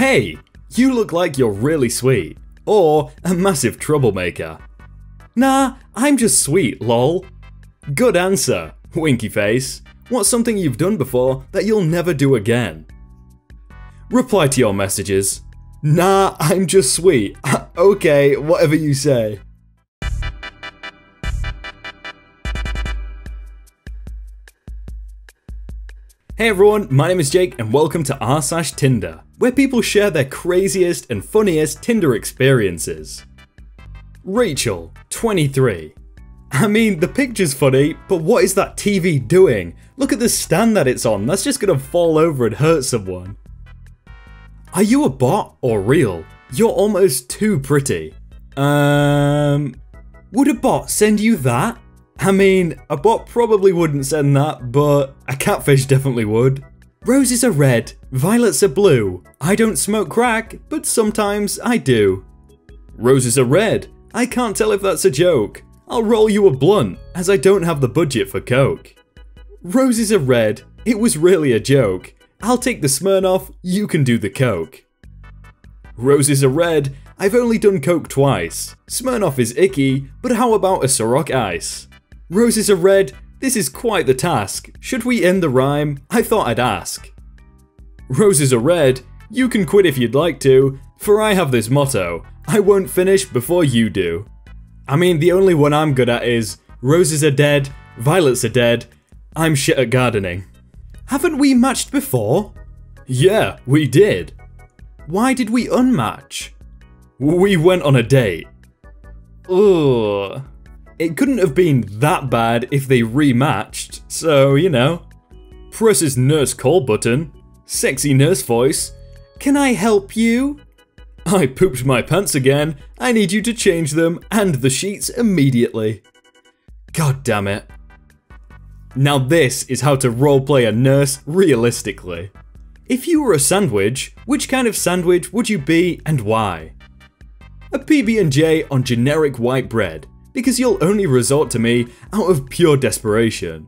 Hey, you look like you're really sweet. Or a massive troublemaker. Nah, I'm just sweet, lol. Good answer, winky face. What's something you've done before that you'll never do again? Reply to your messages. Nah, I'm just sweet. okay, whatever you say. Hey everyone, my name is Jake and welcome to r Tinder, where people share their craziest and funniest Tinder experiences. Rachel, 23. I mean, the picture's funny, but what is that TV doing? Look at the stand that it's on, that's just gonna fall over and hurt someone. Are you a bot or real? You're almost too pretty. Um, would a bot send you that? I mean, a bot probably wouldn't send that, but a catfish definitely would. Roses are red, violets are blue. I don't smoke crack, but sometimes I do. Roses are red. I can't tell if that's a joke. I'll roll you a blunt, as I don't have the budget for coke. Roses are red. It was really a joke. I'll take the Smirnoff, you can do the coke. Roses are red. I've only done coke twice. Smirnoff is icky, but how about a Ciroc Ice? Roses are red. This is quite the task. Should we end the rhyme? I thought I'd ask. Roses are red. You can quit if you'd like to, for I have this motto I won't finish before you do. I mean, the only one I'm good at is roses are dead, violets are dead, I'm shit at gardening. Haven't we matched before? Yeah, we did. Why did we unmatch? We went on a date. Ugh. It couldn't have been that bad if they rematched, so you know. Press his nurse call button. Sexy nurse voice. Can I help you? I pooped my pants again. I need you to change them and the sheets immediately. God damn it. Now this is how to roleplay a nurse realistically. If you were a sandwich, which kind of sandwich would you be and why? A PB&J on generic white bread, because you'll only resort to me out of pure desperation.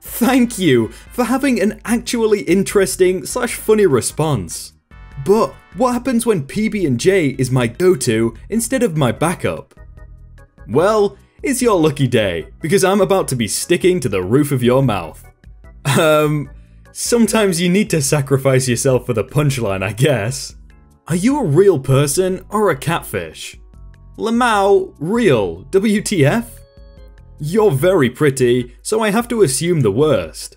Thank you for having an actually interesting slash funny response. But what happens when PB&J is my go-to instead of my backup? Well, it's your lucky day, because I'm about to be sticking to the roof of your mouth. Um, sometimes you need to sacrifice yourself for the punchline, I guess. Are you a real person or a catfish? Lamau, real, WTF? You're very pretty, so I have to assume the worst.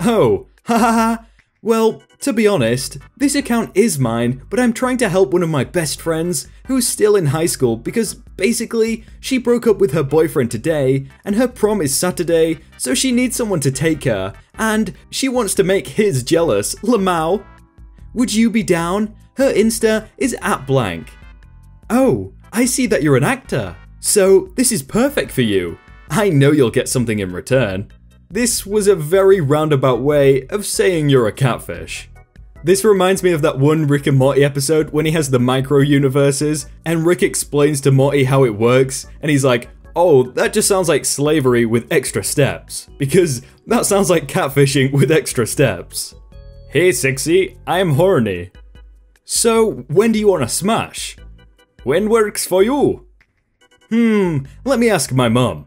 Oh, ha ha ha. Well, to be honest, this account is mine, but I'm trying to help one of my best friends who's still in high school because basically she broke up with her boyfriend today and her prom is Saturday, so she needs someone to take her and she wants to make his jealous, Lamau. Would you be down? Her Insta is at blank. Oh, I see that you're an actor. So this is perfect for you. I know you'll get something in return. This was a very roundabout way of saying you're a catfish. This reminds me of that one Rick and Morty episode when he has the micro universes and Rick explains to Morty how it works and he's like, oh, that just sounds like slavery with extra steps. Because that sounds like catfishing with extra steps. Hey sexy, I'm horny. So, when do you want to smash? When works for you? Hmm, let me ask my mum.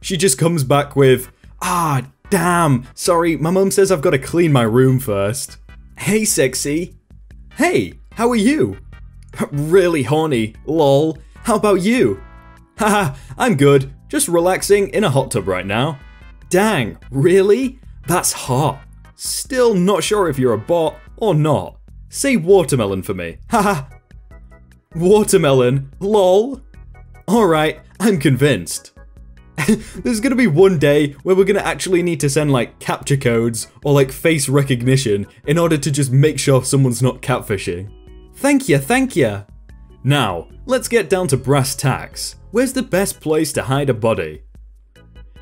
She just comes back with, ah, damn, sorry, my mum says I've got to clean my room first. Hey, sexy. Hey, how are you? really horny, lol. How about you? Haha, I'm good, just relaxing in a hot tub right now. Dang, really? That's hot. Still not sure if you're a bot or not. Say watermelon for me. Haha. Watermelon, lol. Alright, I'm convinced. There's gonna be one day where we're gonna actually need to send like captcha codes or like face recognition in order to just make sure someone's not catfishing. Thank you, thank you. Now, let's get down to brass tacks. Where's the best place to hide a body?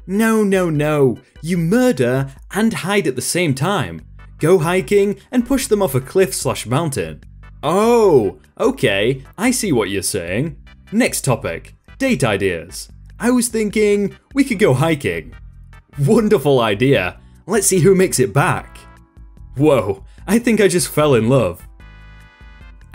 No, no, no. You murder and hide at the same time. Go hiking and push them off a cliff slash mountain. Oh, okay, I see what you're saying. Next topic, date ideas. I was thinking we could go hiking. Wonderful idea. Let's see who makes it back. Whoa, I think I just fell in love.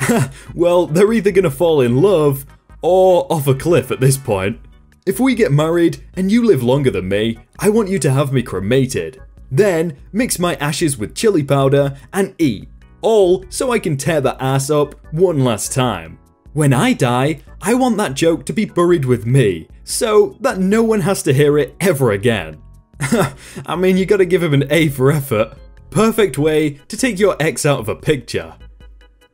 well, they're either gonna fall in love or off a cliff at this point. If we get married and you live longer than me, I want you to have me cremated. Then mix my ashes with chili powder and eat, all so I can tear that ass up one last time. When I die, I want that joke to be buried with me, so that no one has to hear it ever again. I mean, you gotta give him an A for effort. Perfect way to take your ex out of a picture.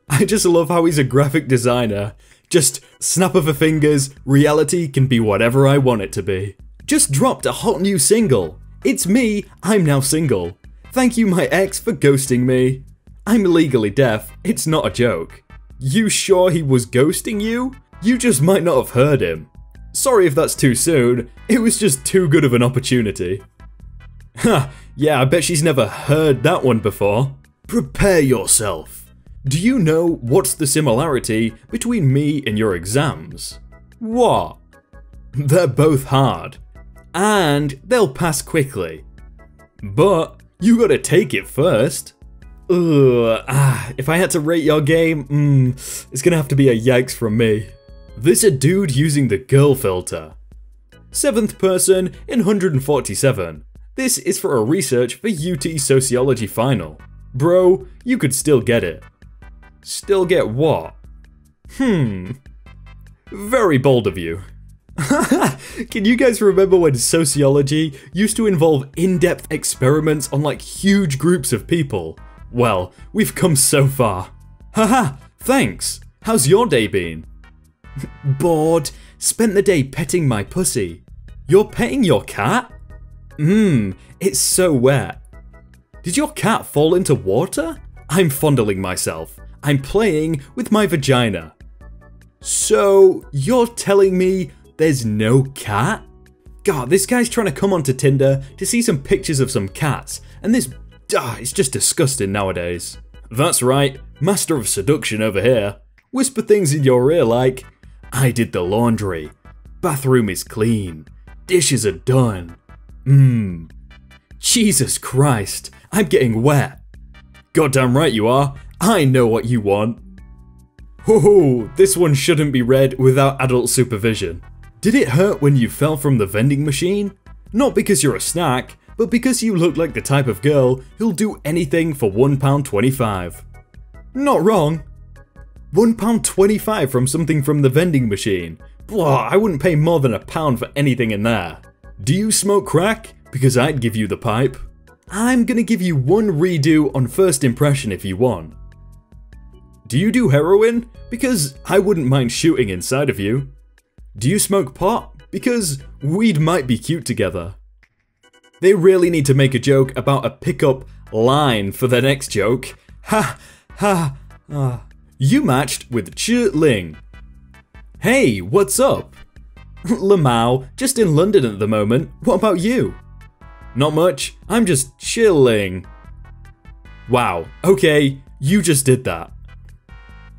I just love how he's a graphic designer. Just snap of a fingers, reality can be whatever I want it to be. Just dropped a hot new single. It's me, I'm now single. Thank you, my ex, for ghosting me. I'm legally deaf, it's not a joke. You sure he was ghosting you? You just might not have heard him. Sorry if that's too soon, it was just too good of an opportunity. Ha, yeah, I bet she's never heard that one before. Prepare yourself. Do you know what's the similarity between me and your exams? What? They're both hard. And they'll pass quickly. But you gotta take it first. Ugh, ah, if I had to rate your game, mm, it's gonna have to be a yikes from me. This a dude using the girl filter. Seventh person in 147. This is for a research for UT Sociology final. Bro, you could still get it. Still get what? Hmm. Very bold of you. Can you guys remember when sociology used to involve in-depth experiments on like huge groups of people? Well, we've come so far. Haha, thanks. How's your day been? Bored. Spent the day petting my pussy. You're petting your cat? Mmm, it's so wet. Did your cat fall into water? I'm fondling myself. I'm playing with my vagina. So, you're telling me there's no cat? God, this guy's trying to come onto Tinder to see some pictures of some cats, and this, ah, it's just disgusting nowadays. That's right, master of seduction over here. Whisper things in your ear like, I did the laundry, bathroom is clean, dishes are done. Mmm. Jesus Christ, I'm getting wet. Goddamn right you are. I know what you want. Ho ho this one shouldn't be read without adult supervision. Did it hurt when you fell from the vending machine? Not because you're a snack, but because you look like the type of girl who'll do anything for £1.25. Not wrong. £1.25 from something from the vending machine. Blah, I wouldn't pay more than a pound for anything in there. Do you smoke crack? Because I'd give you the pipe. I'm gonna give you one redo on first impression if you want. Do you do heroin? Because I wouldn't mind shooting inside of you. Do you smoke pot? Because weed might be cute together. They really need to make a joke about a pickup line for their next joke. Ha ha ah. You matched with Chi Ling. Hey, what's up? Lamau, just in London at the moment. What about you? Not much, I'm just chilling. Wow, okay, you just did that.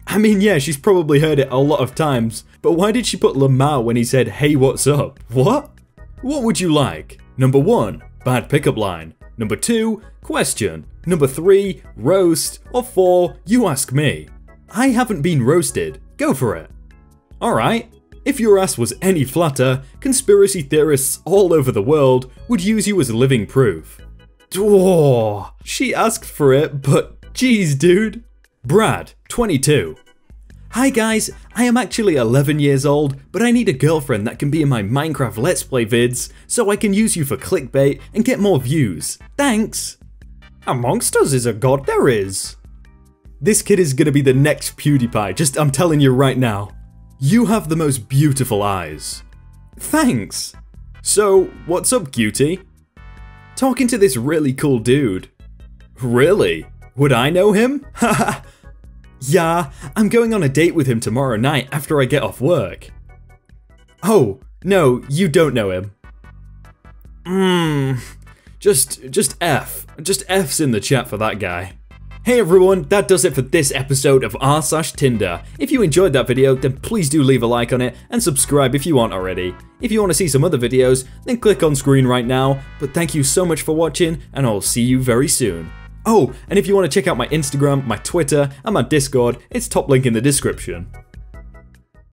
I mean, yeah, she's probably heard it a lot of times, but why did she put Lamau when he said, hey, what's up? What? What would you like? Number 1, bad pickup line. Number 2, question. Number 3, roast. Or 4, you ask me. I haven't been roasted. Go for it. Alright. If your ass was any flatter, conspiracy theorists all over the world would use you as living proof. Oh, she asked for it, but geez, dude. Brad, 22. Hi guys, I am actually 11 years old, but I need a girlfriend that can be in my Minecraft Let's Play vids, so I can use you for clickbait and get more views. Thanks! Amongst us is a god there is. This kid is gonna be the next PewDiePie, just I'm telling you right now. You have the most beautiful eyes. Thanks! So, what's up, cutie? Talking to this really cool dude. Really? Would I know him? Haha! Yeah, I'm going on a date with him tomorrow night after I get off work. Oh, no, you don't know him. Mmm. Just, just F. Just F's in the chat for that guy. Hey everyone, that does it for this episode of r slash Tinder. If you enjoyed that video, then please do leave a like on it and subscribe if you aren't already. If you want to see some other videos, then click on screen right now. But thank you so much for watching, and I'll see you very soon. Oh, and if you want to check out my Instagram, my Twitter, and my Discord, it's top link in the description.